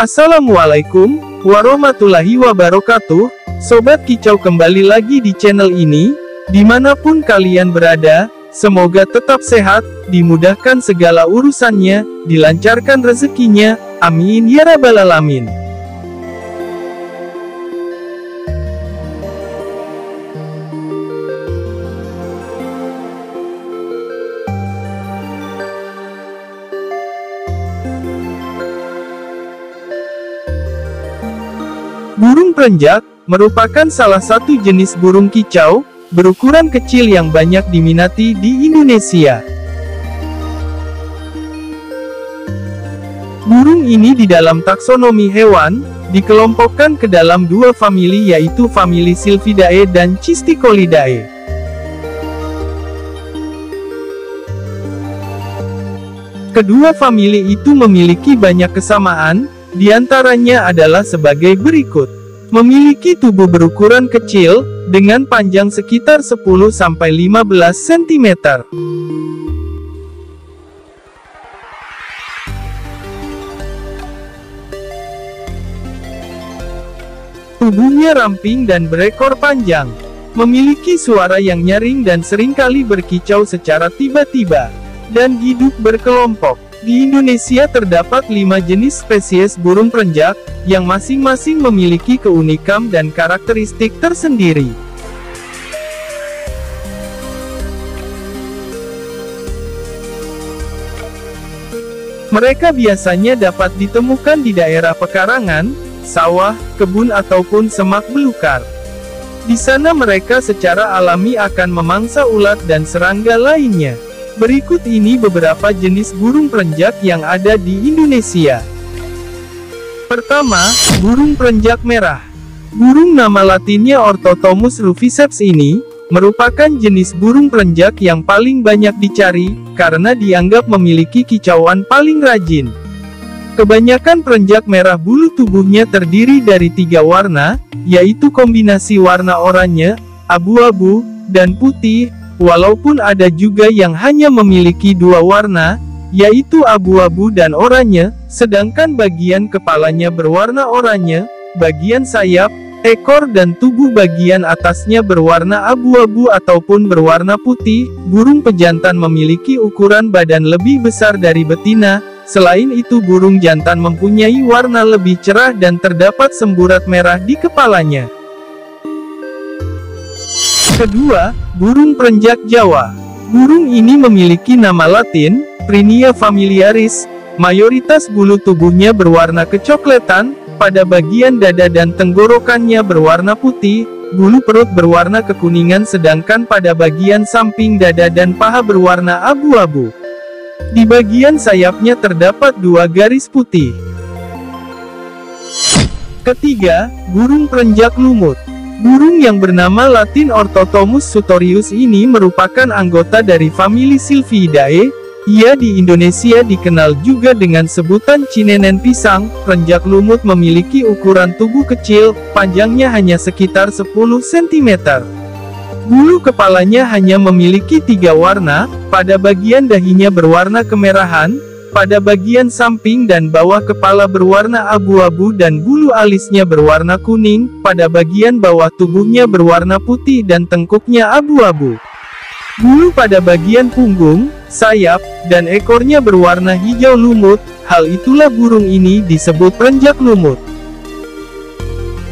Assalamualaikum warahmatullahi wabarakatuh. Sobat Kicau kembali lagi di channel ini. Di mana pun kalian berada, semoga tetap sehat, dimudahkan segala urusannya, dilancarkan rezekinya. Amin ya rabbal alamin. Burung perenjak merupakan salah satu jenis burung kicau berukuran kecil yang banyak diminati di Indonesia. Burung ini di dalam taksonomi hewan dikelompokkan ke dalam dua famili yaitu famili Sylvidae dan Cisticolidae. Kedua famili itu memiliki banyak kesamaan, di antaranya adalah sebagai berikut. Memiliki tubuh berukuran kecil, dengan panjang sekitar 10-15 cm. Tubuhnya ramping dan berekor panjang. Memiliki suara yang nyaring dan sering kali berkicau secara tiba-tiba. Dan hidup berkelompok. Di Indonesia terdapat lima jenis spesies burung perenjak, yang masing-masing memiliki keunikan dan karakteristik tersendiri. Mereka biasanya dapat ditemukan di daerah pekarangan, sawah, kebun ataupun semak belukar. Di sana mereka secara alami akan memangsa ulat dan serangga lainnya. Berikut ini beberapa jenis burung perenjak yang ada di Indonesia. Pertama, burung perenjak merah. Burung nama latinnya Orthotomus ruficeps ini, merupakan jenis burung perenjak yang paling banyak dicari, karena dianggap memiliki kicauan paling rajin. Kebanyakan perenjak merah bulu tubuhnya terdiri dari tiga warna, yaitu kombinasi warna oranye, abu-abu, dan putih, Walaupun ada juga yang hanya memiliki dua warna, yaitu abu-abu dan oranye, sedangkan bagian kepalanya berwarna oranye, bagian sayap, ekor dan tubuh bagian atasnya berwarna abu-abu ataupun berwarna putih, burung pejantan memiliki ukuran badan lebih besar dari betina, selain itu burung jantan mempunyai warna lebih cerah dan terdapat semburat merah di kepalanya. Kedua, burung perenjak Jawa. Burung ini memiliki nama latin, Prinia familiaris, mayoritas bulu tubuhnya berwarna kecoklatan, pada bagian dada dan tenggorokannya berwarna putih, bulu perut berwarna kekuningan sedangkan pada bagian samping dada dan paha berwarna abu-abu. Di bagian sayapnya terdapat dua garis putih. Ketiga, burung perenjak lumut. Burung yang bernama latin Orthotomus sutorius ini merupakan anggota dari famili Sylviidae. Ia di Indonesia dikenal juga dengan sebutan cinenen pisang. Renjak lumut memiliki ukuran tubuh kecil, panjangnya hanya sekitar 10 cm. Bulu kepalanya hanya memiliki tiga warna, pada bagian dahinya berwarna kemerahan, pada bagian samping dan bawah kepala berwarna abu-abu dan bulu alisnya berwarna kuning, pada bagian bawah tubuhnya berwarna putih dan tengkuknya abu-abu. Bulu pada bagian punggung, sayap, dan ekornya berwarna hijau lumut, hal itulah burung ini disebut perenjak lumut.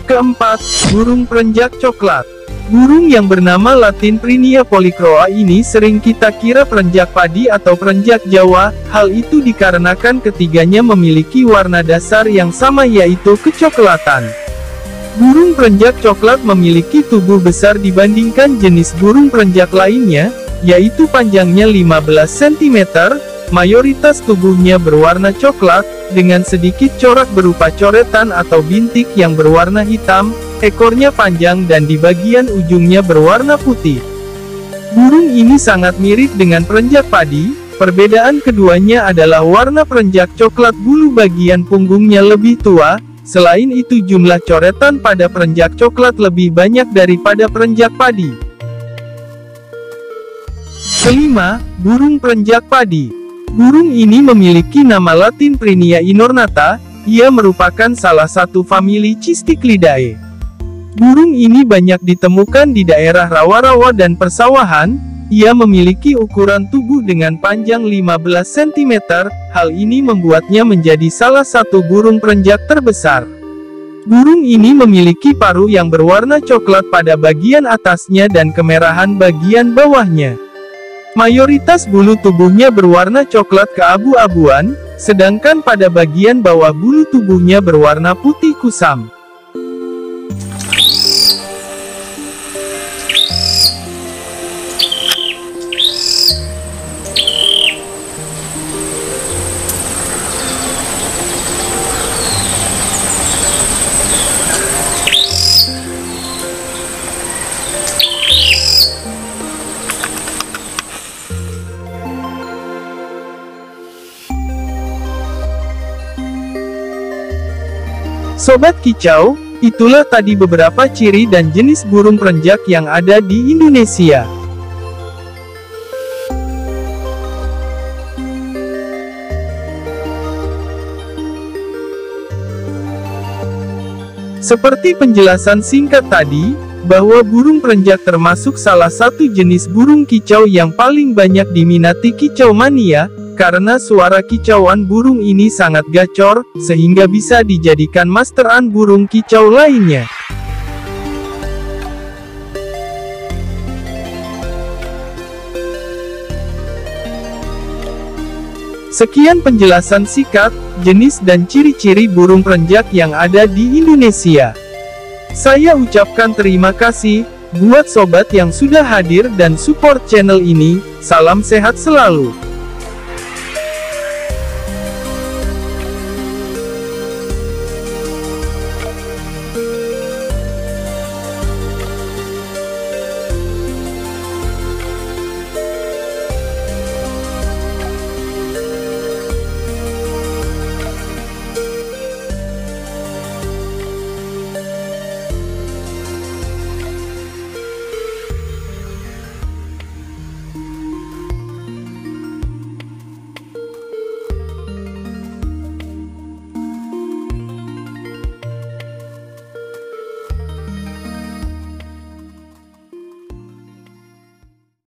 Keempat, burung perenjak coklat. Burung yang bernama latin Prinia polycroa ini sering kita kira perenjak padi atau perenjak Jawa, hal itu dikarenakan ketiganya memiliki warna dasar yang sama yaitu kecoklatan. Burung perenjak coklat memiliki tubuh besar dibandingkan jenis burung perenjak lainnya, yaitu panjangnya 15 cm, mayoritas tubuhnya berwarna coklat, dengan sedikit corak berupa coretan atau bintik yang berwarna hitam, Ekornya panjang dan di bagian ujungnya berwarna putih. Burung ini sangat mirip dengan perenjak padi, perbedaan keduanya adalah warna perenjak coklat bulu bagian punggungnya lebih tua, selain itu jumlah coretan pada perenjak coklat lebih banyak daripada perenjak padi. Kelima, burung perenjak padi. Burung ini memiliki nama latin Prinia inornata, ia merupakan salah satu famili Cistiklidae. Burung ini banyak ditemukan di daerah rawa-rawa dan persawahan, ia memiliki ukuran tubuh dengan panjang 15 cm, hal ini membuatnya menjadi salah satu burung perenjak terbesar. Burung ini memiliki paruh yang berwarna coklat pada bagian atasnya dan kemerahan bagian bawahnya. Mayoritas bulu tubuhnya berwarna coklat keabu-abuan, sedangkan pada bagian bawah bulu tubuhnya berwarna putih kusam. Sobat Kicau, itulah tadi beberapa ciri dan jenis burung perenjak yang ada di Indonesia. Seperti penjelasan singkat tadi, bahwa burung perenjak termasuk salah satu jenis burung kicau yang paling banyak diminati kicau mania, karena suara kicauan burung ini sangat gacor, sehingga bisa dijadikan masteran burung kicau lainnya. Sekian penjelasan sikat, jenis dan ciri-ciri burung perenjak yang ada di Indonesia. Saya ucapkan terima kasih, buat sobat yang sudah hadir dan support channel ini, salam sehat selalu.